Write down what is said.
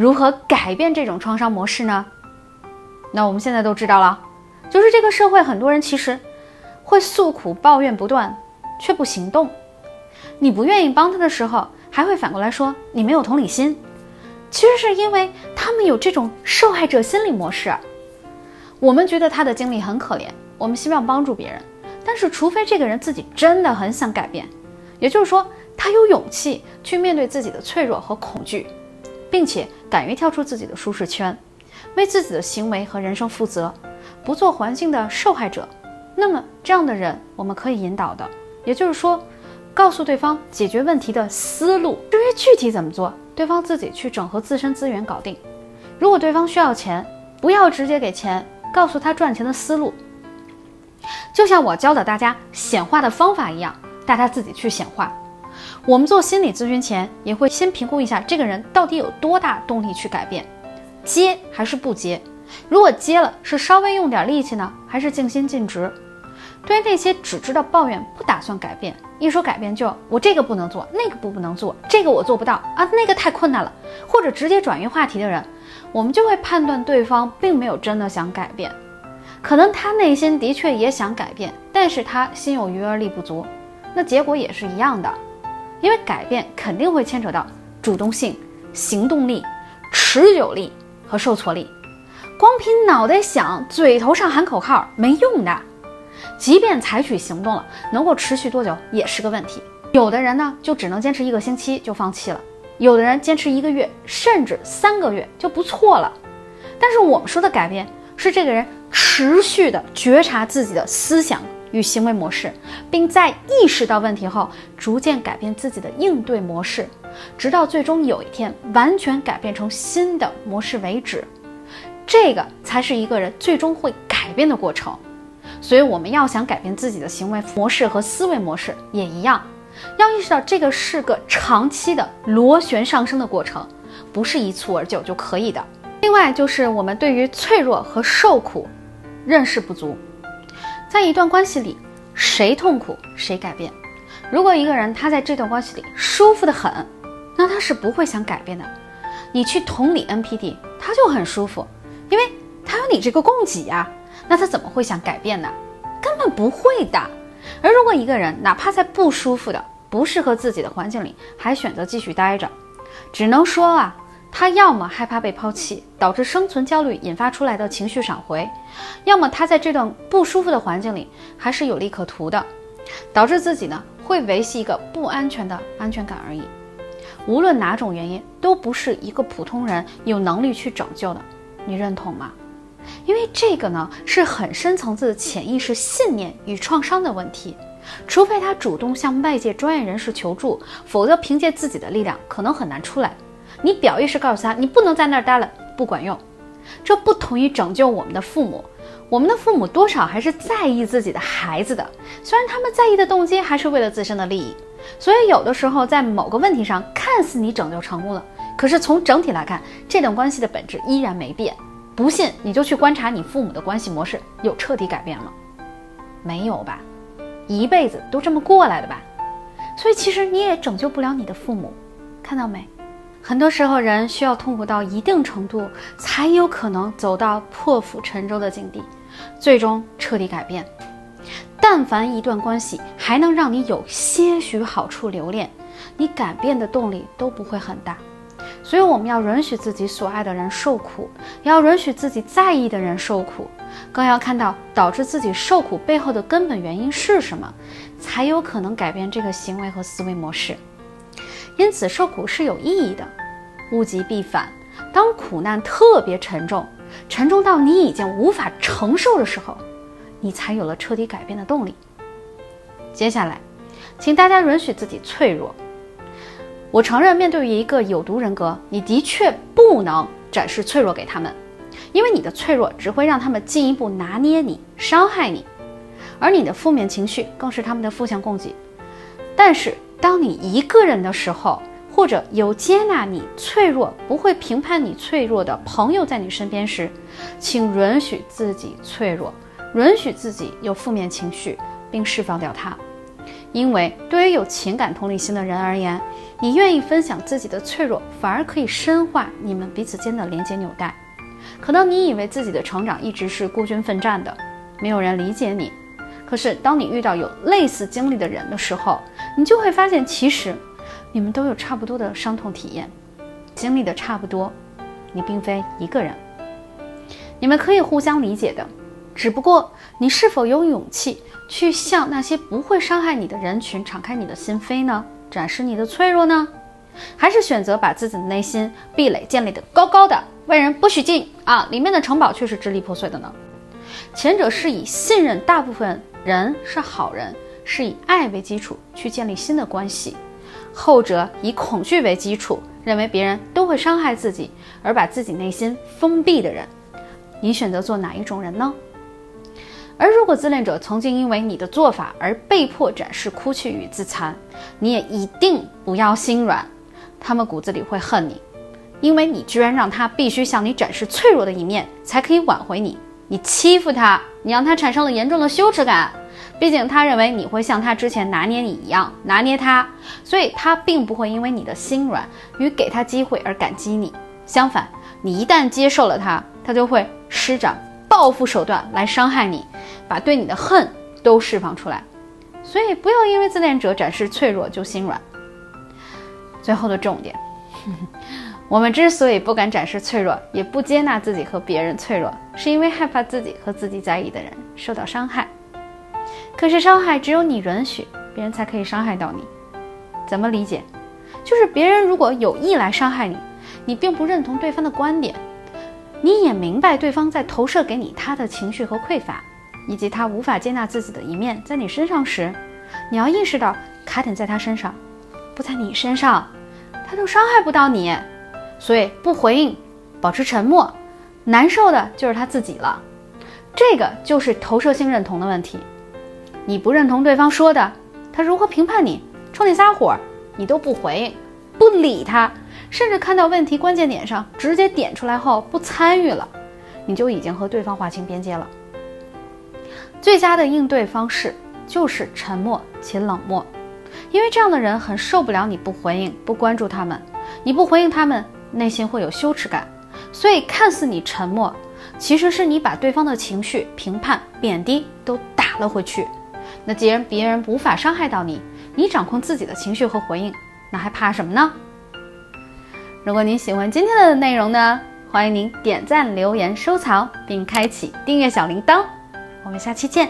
如何改变这种创伤模式呢？那我们现在都知道了，就是这个社会很多人其实会诉苦抱怨不断，却不行动。你不愿意帮他的时候，还会反过来说你没有同理心。其实是因为他们有这种受害者心理模式。我们觉得他的经历很可怜，我们希望帮助别人，但是除非这个人自己真的很想改变，也就是说他有勇气去面对自己的脆弱和恐惧，并且敢于跳出自己的舒适圈，为自己的行为和人生负责，不做环境的受害者，那么这样的人我们可以引导的，也就是说，告诉对方解决问题的思路。至于具体怎么做，对方自己去整合自身资源搞定。如果对方需要钱，不要直接给钱。告诉他赚钱的思路，就像我教导大家显化的方法一样，大家自己去显化。我们做心理咨询前，也会先评估一下这个人到底有多大动力去改变，接还是不接？如果接了，是稍微用点力气呢，还是尽心尽职？对于那些只知道抱怨、不打算改变，一说改变就我这个不能做，那个不不能做，这个我做不到啊，那个太困难了，或者直接转移话题的人。我们就会判断对方并没有真的想改变，可能他内心的确也想改变，但是他心有余而力不足，那结果也是一样的，因为改变肯定会牵扯到主动性、行动力、持久力和受挫力，光凭脑袋想、嘴头上喊口号没用的，即便采取行动了，能够持续多久也是个问题。有的人呢，就只能坚持一个星期就放弃了。有的人坚持一个月，甚至三个月就不错了。但是我们说的改变，是这个人持续的觉察自己的思想与行为模式，并在意识到问题后，逐渐改变自己的应对模式，直到最终有一天完全改变成新的模式为止。这个才是一个人最终会改变的过程。所以，我们要想改变自己的行为模式和思维模式，也一样。要意识到这个是个长期的螺旋上升的过程，不是一蹴而就就可以的。另外就是我们对于脆弱和受苦认识不足，在一段关系里，谁痛苦谁改变。如果一个人他在这段关系里舒服的很，那他是不会想改变的。你去同理 NPD，他就很舒服，因为他有你这个供给呀，那他怎么会想改变呢？根本不会的。而如果一个人哪怕在不舒服的、不适合自己的环境里，还选择继续待着，只能说啊，他要么害怕被抛弃，导致生存焦虑引发出来的情绪闪回；要么他在这段不舒服的环境里还是有利可图的，导致自己呢会维系一个不安全的安全感而已。无论哪种原因，都不是一个普通人有能力去拯救的，你认同吗？因为这个呢是很深层次的潜意识信念与创伤的问题，除非他主动向外界专业人士求助，否则凭借自己的力量可能很难出来。你表意识告诉他，你不能在那儿待了，不管用。这不同于拯救我们的父母，我们的父母多少还是在意自己的孩子的，虽然他们在意的动机还是为了自身的利益。所以有的时候在某个问题上看似你拯救成功了，可是从整体来看，这段关系的本质依然没变。不信你就去观察你父母的关系模式有彻底改变吗？没有吧，一辈子都这么过来的吧。所以其实你也拯救不了你的父母，看到没？很多时候人需要痛苦到一定程度，才有可能走到破釜沉舟的境地，最终彻底改变。但凡一段关系还能让你有些许好处留恋，你改变的动力都不会很大。所以我们要允许自己所爱的人受苦，也要允许自己在意的人受苦，更要看到导致自己受苦背后的根本原因是什么，才有可能改变这个行为和思维模式。因此，受苦是有意义的，物极必反。当苦难特别沉重，沉重到你已经无法承受的时候，你才有了彻底改变的动力。接下来，请大家允许自己脆弱。我承认，面对于一个有毒人格，你的确不能展示脆弱给他们，因为你的脆弱只会让他们进一步拿捏你、伤害你，而你的负面情绪更是他们的负向供给。但是，当你一个人的时候，或者有接纳你脆弱、不会评判你脆弱的朋友在你身边时，请允许自己脆弱，允许自己有负面情绪，并释放掉它。因为对于有情感同理心的人而言，你愿意分享自己的脆弱，反而可以深化你们彼此间的连接纽带。可能你以为自己的成长一直是孤军奋战的，没有人理解你。可是当你遇到有类似经历的人的时候，你就会发现，其实你们都有差不多的伤痛体验，经历的差不多。你并非一个人，你们可以互相理解的。只不过你是否有勇气去向那些不会伤害你的人群敞开你的心扉呢？展示你的脆弱呢？还是选择把自己的内心壁垒建立的高高的？外人不许进啊！里面的城堡却是支离破碎的呢。前者是以信任大部分人是好人，是以爱为基础去建立新的关系；后者以恐惧为基础，认为别人都会伤害自己，而把自己内心封闭的人。你选择做哪一种人呢？而如果自恋者曾经因为你的做法而被迫展示哭泣与自残，你也一定不要心软，他们骨子里会恨你。因为你居然让他必须向你展示脆弱的一面，才可以挽回你。你欺负他，你让他产生了严重的羞耻感。毕竟他认为你会像他之前拿捏你一样拿捏他，所以他并不会因为你的心软与给他机会而感激你。相反，你一旦接受了他，他就会施展报复手段来伤害你，把对你的恨都释放出来。所以不要因为自恋者展示脆弱就心软。最后的重点。我们之所以不敢展示脆弱，也不接纳自己和别人脆弱，是因为害怕自己和自己在意的人受到伤害。可是伤害只有你允许，别人才可以伤害到你。怎么理解？就是别人如果有意来伤害你，你并不认同对方的观点，你也明白对方在投射给你他的情绪和匮乏，以及他无法接纳自己的一面在你身上时，你要意识到卡点在他身上，不在你身上，他都伤害不到你。所以不回应，保持沉默，难受的就是他自己了。这个就是投射性认同的问题。你不认同对方说的，他如何评判你，冲你撒火，你都不回应，不理他，甚至看到问题关键点上直接点出来后不参与了，你就已经和对方划清边界了。最佳的应对方式就是沉默且冷漠，因为这样的人很受不了你不回应、不关注他们，你不回应他们。内心会有羞耻感，所以看似你沉默，其实是你把对方的情绪、评判、贬低都打了回去。那既然别人无法伤害到你，你掌控自己的情绪和回应，那还怕什么呢？如果您喜欢今天的内容呢，欢迎您点赞、留言、收藏，并开启订阅小铃铛。我们下期见。